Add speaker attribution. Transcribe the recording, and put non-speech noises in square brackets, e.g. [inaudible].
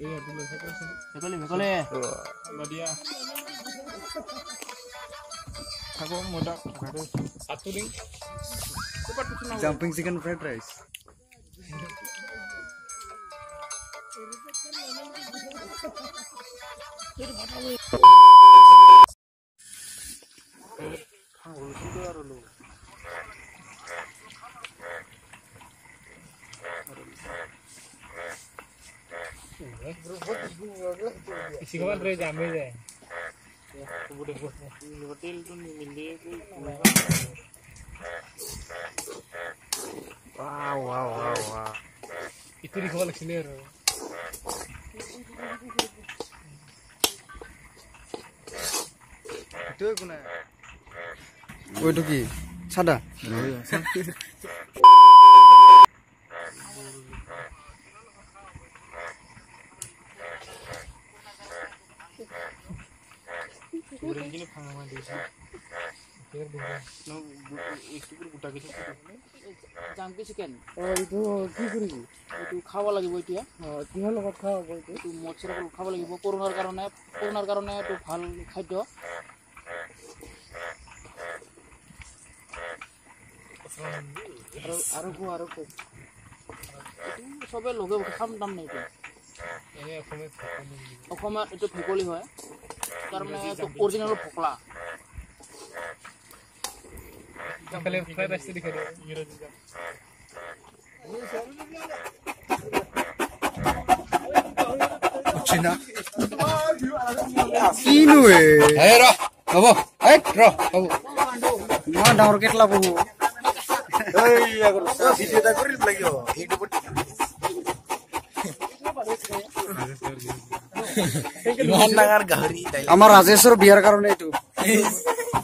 Speaker 1: Iya dulu.
Speaker 2: Kuli kuli.
Speaker 3: Là đi à Aku mau dak
Speaker 1: Satu aku
Speaker 2: Jumping
Speaker 4: chicken fried rice.
Speaker 3: Kapan bre Wow, wow, wow, wow.
Speaker 1: Itu di koleksioner.
Speaker 4: Itu aku na. Oh, itu ki. Sada. Di sini [laughs]
Speaker 3: Bukan gini pengaman desa.
Speaker 1: Biar dulu.
Speaker 3: No, itu pun buta gitu.
Speaker 2: Jangan sekian.
Speaker 5: Oh itu gini.
Speaker 2: Itu kawal lagi buat dia.
Speaker 5: Dia lo kau kawal buat dia.
Speaker 2: Itu macam apa kawal lagi? Bukan corona karena corona karena itu hal kado. Aruh aruh aruh. Itu sebab logo kami tamat.
Speaker 1: Ini aku mesti.
Speaker 2: Aku mesti itu pelik lagi.
Speaker 3: তার মানে তো অরিজিনাল
Speaker 2: ফোকলা
Speaker 3: তাহলে ফ্লাই বাইসে
Speaker 1: দিখা দিও
Speaker 3: ইংরেজি যা
Speaker 4: China.
Speaker 6: Sino
Speaker 4: eh. Hey
Speaker 7: roh, abo,
Speaker 4: hey roh, abo. Mana orang kita labu. Hei, aku. Video tak
Speaker 6: kau lagi. Video pun. Iman nangar gahri, আমাৰ ৰাজেশৰ
Speaker 4: বিয়াৰ কাৰণে এইটো।
Speaker 6: [laughs]